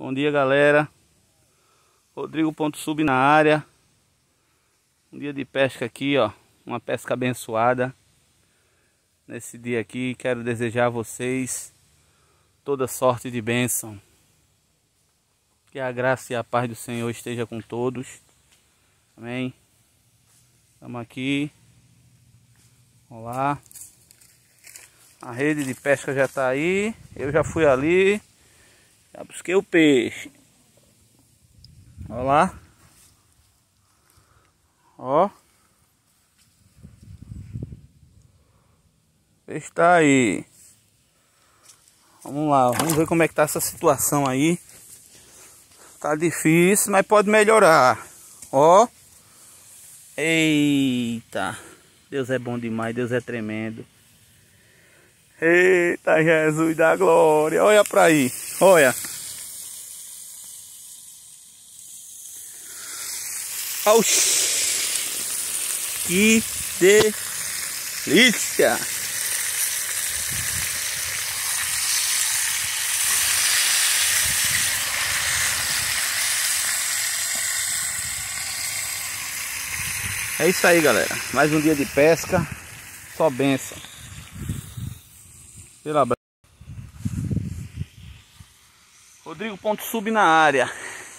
Bom dia, galera. Rodrigo Ponto Sub na área. Um dia de pesca aqui, ó. Uma pesca abençoada. Nesse dia aqui, quero desejar a vocês toda sorte de bênção. Que a graça e a paz do Senhor esteja com todos. Amém. Estamos aqui. Olá. A rede de pesca já está aí. Eu já fui ali. Já busquei o peixe. Olha lá. Ó. Peixe está aí. Vamos lá, vamos ver como é que tá essa situação aí. Tá difícil, mas pode melhorar. Ó. Eita. Deus é bom demais, Deus é tremendo. Eita Jesus da glória. Olha para aí. Olha. Oxi. Que delícia. É isso aí, galera. Mais um dia de pesca. Só benção. Pela Rodrigo Ponto Sub na área.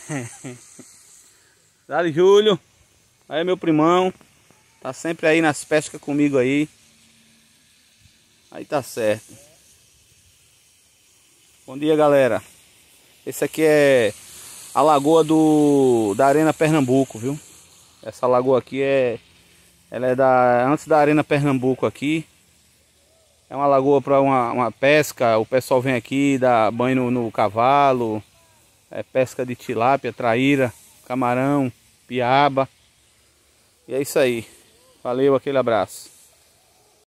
Dale Júlio. Aí meu primão. Tá sempre aí nas pescas comigo aí. Aí tá certo. Bom dia galera. Esse aqui é a lagoa do da Arena Pernambuco, viu? Essa lagoa aqui é ela é da antes da Arena Pernambuco aqui. É uma lagoa para uma, uma, pesca, o pessoal vem aqui, dá banho no, no, cavalo, é pesca de tilápia, traíra, camarão, piaba. E é isso aí. Valeu, aquele abraço.